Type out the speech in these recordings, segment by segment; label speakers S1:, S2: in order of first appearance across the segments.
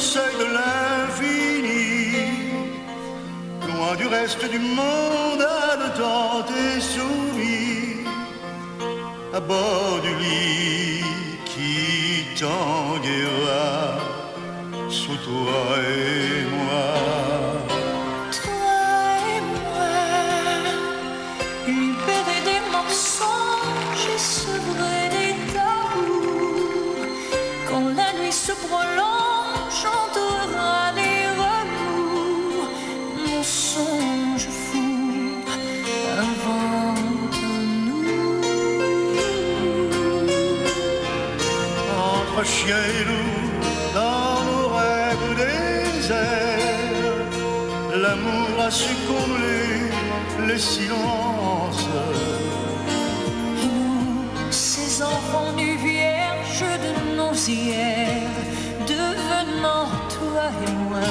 S1: seuil de l'infini, loin du reste du monde, à haletant et soumis, à bord du lit qui tanguera sous toi et moi. Chien et loup, dans nos rêves déserts, l'amour a su combler les silences.
S2: Nous, ces enfants du vierge de nos hier, devenant toi et moi.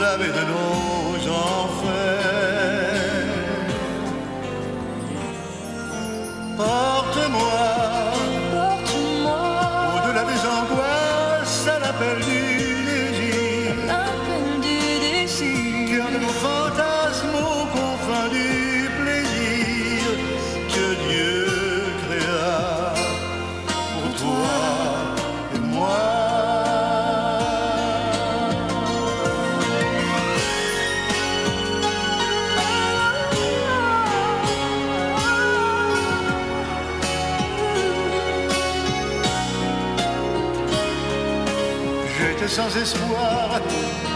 S1: laver de nos enfers. Porte-moi perdido. J'étais sans espoir,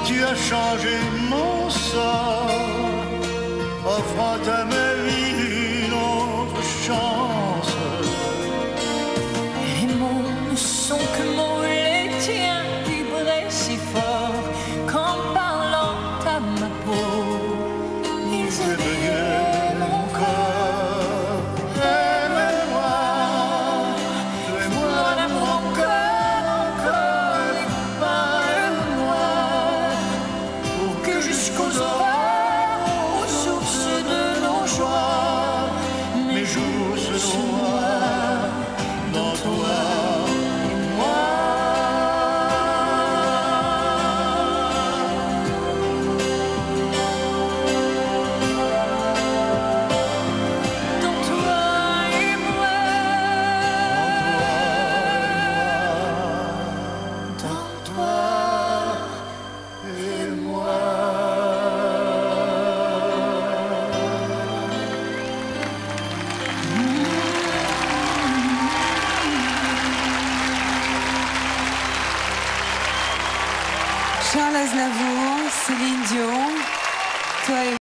S1: tu as changé mon sort, offrant à ma vie
S3: Charles Aznavour, Céline Dion, toi et